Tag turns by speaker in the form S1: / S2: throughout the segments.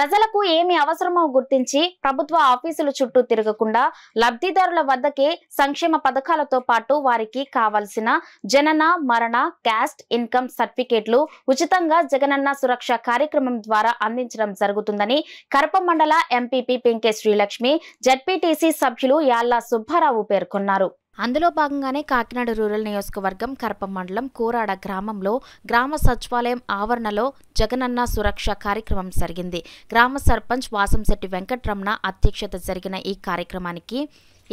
S1: ప్రజలకు ఏమి అవసరమో గుర్తించి ప్రభుత్వ ఆఫీసుల చుట్టూ తిరగకుండా లబ్ధిదారుల వద్దకే సంక్షేమ పథకాలతో పాటు వారికి కావలసిన జనన మరణ క్యాస్ట్ ఇన్కమ్ సర్టిఫికేట్లు ఉచితంగా జగనన్న సురక్ష కార్యక్రమం ద్వారా అందించడం జరుగుతుందని కరప మండల ఎంపీపీ పింకే శ్రీలక్ష్మి జడ్పీటీసీ సభ్యులు యాళ్ళ సుబ్బారావు పేర్కొన్నారు. అందులో భాగంగానే కాకినాడ రూరల్ నియోజకవర్గం కరప మండలం కోరాడ గ్రామంలో గ్రామ సచివాలయం ఆవరణలో జగనన్న సురక్ష కార్యక్రమం జరిగింది. గ్రామ సర్పంచ్ వాసంశెట్టి వెంకట్రమణ అధ్యక్షత జరిగిన ఈ కార్యక్రమానికి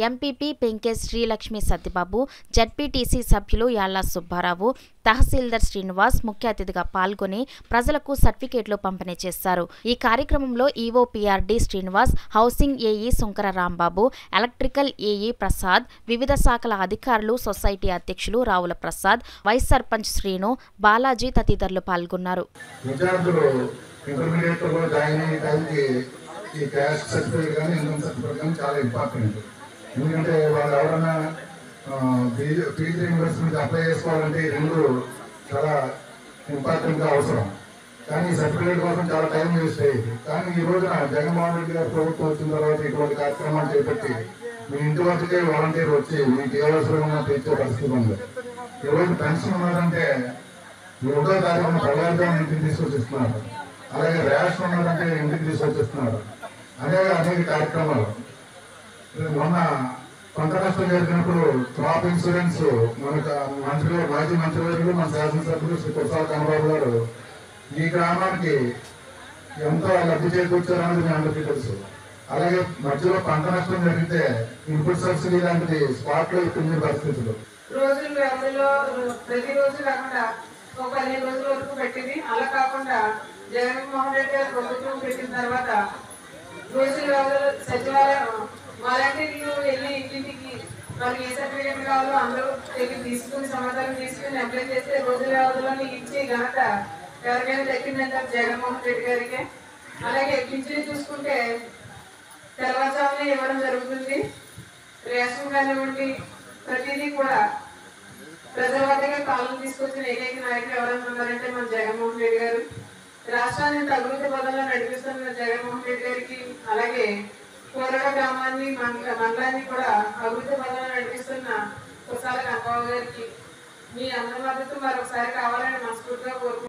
S1: ఎంపీపీ పెంకే శ్రీలక్ష్మి సత్యబాబు జడ్పీటీసీ సభ్యులు యాళ్ళ సుబ్బారావు తహసీల్దార్ శ్రీనివాస్ ముఖ్య అతిథిగా పాల్గొని ప్రజలకు సర్టిఫికేట్లు పంపిణీ చేశారు. ఈ కార్యక్రమంలో EOPRD Srinivas housing AE Shankara Rambabu electrical AE Prasad వివిధ శాఖల అధికారులు సొసైటీ అధ్యక్షులు రావుల ప్రసాద్ వైస్ సర్పంచ్ శ్రీను బాలాజీ తదితరులు పాల్గొన్నారు.
S2: ఈ సర్టిఫికేట్ కానీ ఇన్కమ్ సర్టిఫికేట్ కానీ చాలా ఇంపార్టెంట్. ఎందుకంటే వాళ్ళు ఎవరైనా ఫీజు రీఇంబర్స్మెంట్ అప్లై చేసుకోవాలంటే రెండు చాలా ఇంపార్టెంట్గా అవసరం. కానీ ఈ సర్టిఫికేట్ కోసం చాలా టైం వేస్ట్ అయ్యింది. కానీ ఈ రోజున జగన్మోహన్ రెడ్డి గారు ప్రభుత్వం వచ్చిన తర్వాత ఇటువంటి కార్యక్రమాలు చేపట్టి మీ ఇంటి వద్దకే వాలంటీర్ వచ్చి మీకు ఏ అవసరం ఉన్నా పరిస్థితి ఉంది. ఈ రోజు పెన్షన్ ఉన్నదంటే ఒకటో తారీఖున పదహారు ఇంటికి తీసుకొచ్చిస్తున్నారు. అలాగే రేషన్ ఉన్నదంటే ఇంటికి తీసుకొచ్చిస్తున్నారు. అనేక అనేక కార్యక్రమాలు. మొన్న పంట నష్టం జరిగినప్పుడు క్రాప్ ఇన్సూరెన్స్ మనకు మంత్రి మాజీ మంత్రివర్యులు మన శాసనసభ్యులు శ్రీ కుర్సాల కన్నబాబు గారు ఈ గ్రామానికి ఎంతో లబ్ధి చేకూర్చారన్నది మీ అందరికీ తెలుసు. అలాగే మధ్యలో పంట నష్టం జరిగితే ఇన్పుట్ సబ్సిడీ లాంటిది స్పాట్లో ఇప్పుడు పరిస్థితులు.
S3: రోజుల వ్యవధిలో ప్రతి రోజు కాకుండా ఒక పదిహేను రోజుల వరకు పెట్టింది. అలా కాకుండా జగన్మోహన్ రెడ్డి గారు ప్రభుత్వం పెట్టిన తర్వాత రోజుల సచివాలయం వాలంటీర్లు వెళ్ళి ఇంటింటికి వాళ్ళకి ఏ సర్టిఫికేట్ కావాలో అందరూ వెళ్ళి తీసుకుని సమాధానం తీసుకుని అప్లై చేస్తే రోజుల వ్యవధిలో ఇచ్చే ఘనత ఎవరికైనా దక్కిందంటారు జగన్మోహన్ రెడ్డి గారికి. అలాగే పింఛన్ చూసుకుంటే తెల్లవారుజామునే ఇవ్వడం జరుగుతుంది. రేషన్ కానివ్వండి ప్రతిదీ కూడా ప్రజల వద్దగా పాలన తీసుకొచ్చిన ఏకైక నాయకులు ఎవరైనా ఉన్నారంటే మన జగన్మోహన్ రెడ్డి గారు. రాష్ట్రాన్ని అభివృద్ధి పదంలో నడిపిస్తున్న జగన్మోహన్ రెడ్డి గారికి అలాగే కోరడ గ్రామాన్ని మండలాన్ని కూడా అభివృద్ధి పనులు నడిపిస్తున్న కుసాల కనబాబు గారికి మీ అందరి మద్దతు మరొకసారి కావాలని మనస్ఫూర్తిగా కోరుకుంటున్నాను.